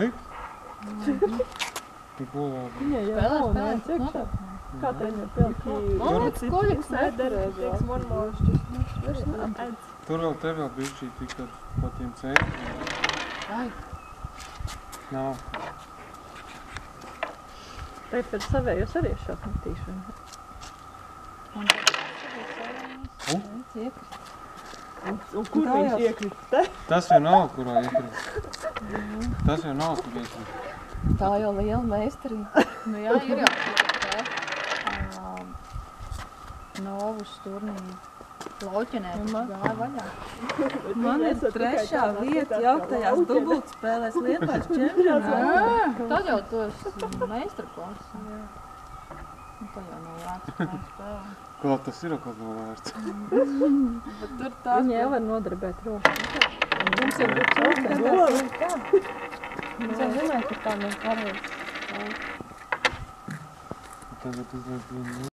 likt? Neko labi. Viņai jau Spēlē, nav spēlē. neviens iekšā. Nopietni. Kā viņai pilki? Māc, koļiks nederēs. Tiks mormošķis. Tur vēl te vēl bišķī tikai pa tiem centriem. Ai, Nav. Tagad pēc savējos arī šāpmetīšu. un U? iekrist. Un kur Tā viņš jau- iekrita? Tas jau nav, kurā iekrīt. Tas jau nav, kur iekrīt. Tā jau liela meistarība. Nu jā, ir jau te. um, Novus turnīri. Lauķenē Nu, man- gāja vaļā. Man ir trešā vieta jauktajās dubultspēlēs Liepājas čempionātā. Tad jau tu esi meistarklāsts. Nu, tad jau nav vērts kā spēlē. Kā tas ir kaut kā vērts? Bet tur tā Viņa jau var nodarbēt roku. Mums jau bija čūka. Es jau zināju, ka tā nav karvēs. Tagad uzliek viņu.